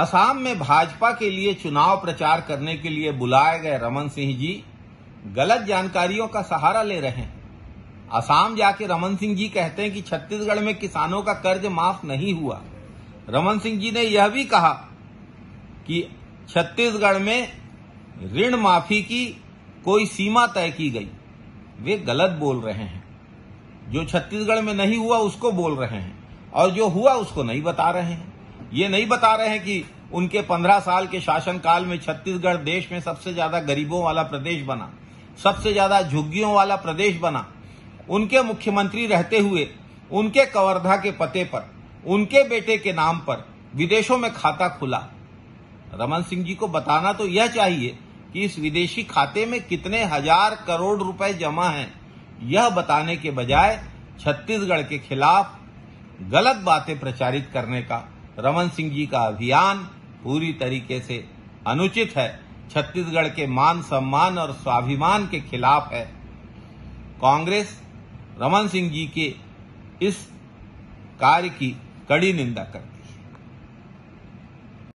असम में भाजपा के लिए चुनाव प्रचार करने के लिए बुलाए गए रमन सिंह जी गलत जानकारियों का सहारा ले रहे हैं। असम जाके रमन सिंह जी कहते हैं कि छत्तीसगढ़ में किसानों का कर्ज माफ़ नहीं हुआ। रमन सिंह जी ने यह भी कहा कि छत्तीसगढ़ में ऋण माफ़ी की कोई सीमा तय की गई। वे गलत बोल रहे हैं। जो छत्तीसगढ़ में नहीं हुआ, उसको बोल रहे हैं। और जो हुआ, उसको नहीं बता रहे हैं। ये नहीं बता रहे हैं कि उनके पंद्रह साल के शासनकाल में छत्तीसगढ़ देश में सबसे ज़्यादा गरीबों वाला प्रदेश बना, सबसे ज़्यादा झुग्गियों वाला प्रदेश बना। उनके मुख्यमंत्री रहते हुए, उनके कवर्धा के पते पर, उनके बेटे के नाम पर विदेशों में खाता खुला। रमन सिंह जी को बताना तो यह चाहिए कि इस विदेशी खाते में कितने हज़ार करोड़ रुपए जमा हैं, यह बताने के बजाय छत्तीसगढ़ के खिलाफ गलत बातें प्रचारित करने का रमन सिंह जी का अभियान पूरी तरीके से अनुचित है। छत्तीसगढ़ के मान सम्मान और स्वाभिमान के खिलाफ है। कांग्रेस रमन सिंह जी के इस कार्य की कड़ी निंदा करती